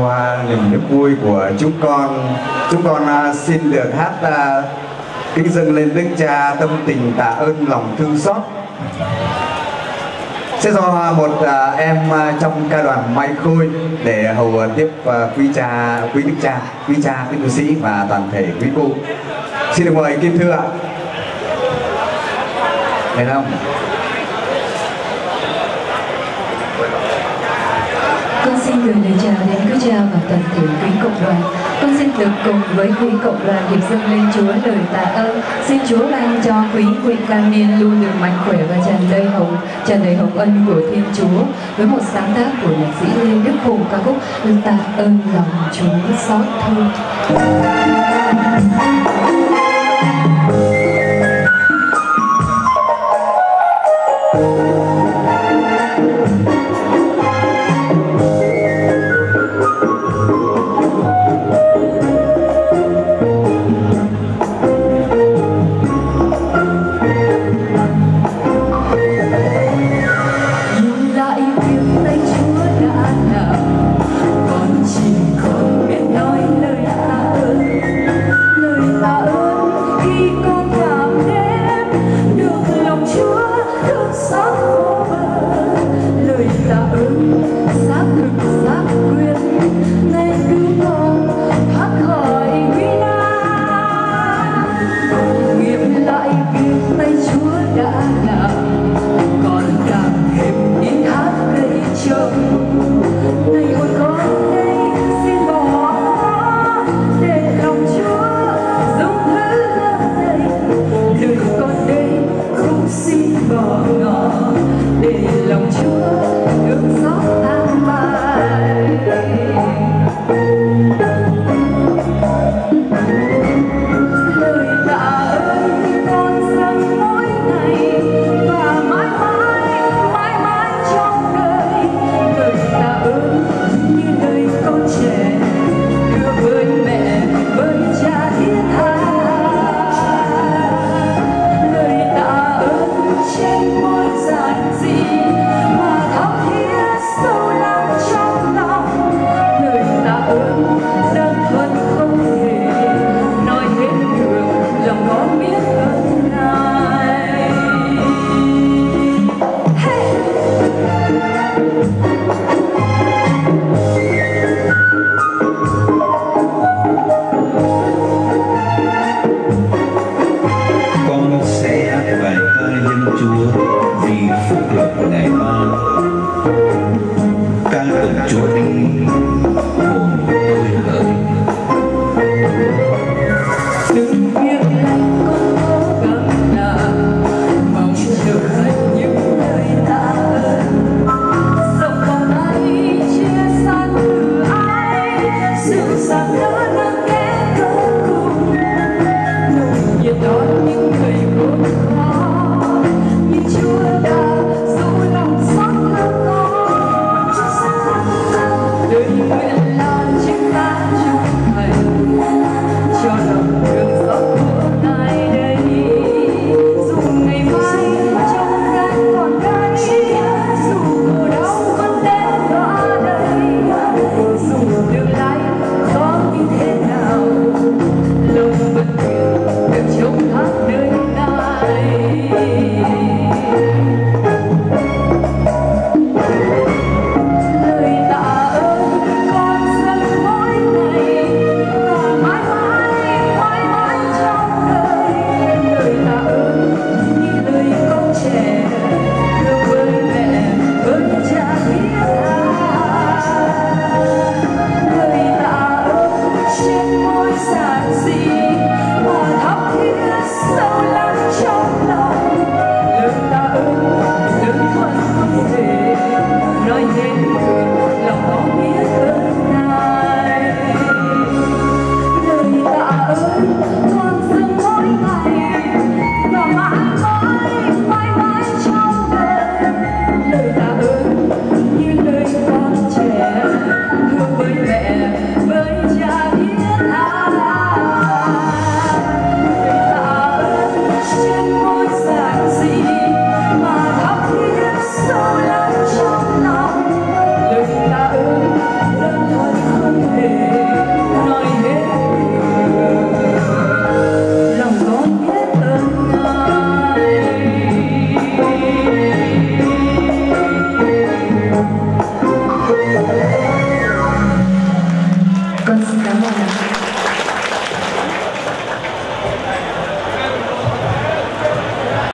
Qua niềm nước vui của chúng con, chúng con à, xin được hát à, kính dâng lên Đức Cha tâm tình tạ ơn lòng thương xót. Sẽ do một à, em trong ca đoàn Mai Khôi để hầu tiếp quý cha, quý Đức Cha, quý cha, quý tu sĩ và toàn thể quý cô. Xin được mời Kim Thư ạ. Được không? Xin gửi lời chào đến quý cha và toàn thể quý cộng đoàn. Con xin được cùng với quý cộng đoàn hiệp dâng lên Chúa lời tạ ơn. Xin Chúa ban cho quý vị tăng niên luôn được mạnh khỏe và tràn đầy hồng, tràn đầy hồng ân của Thiên Chúa. Với một sáng tác của nhạc sĩ Lê Đức Hùng ca khúc Tạ ơn lòng Chúa xót thương.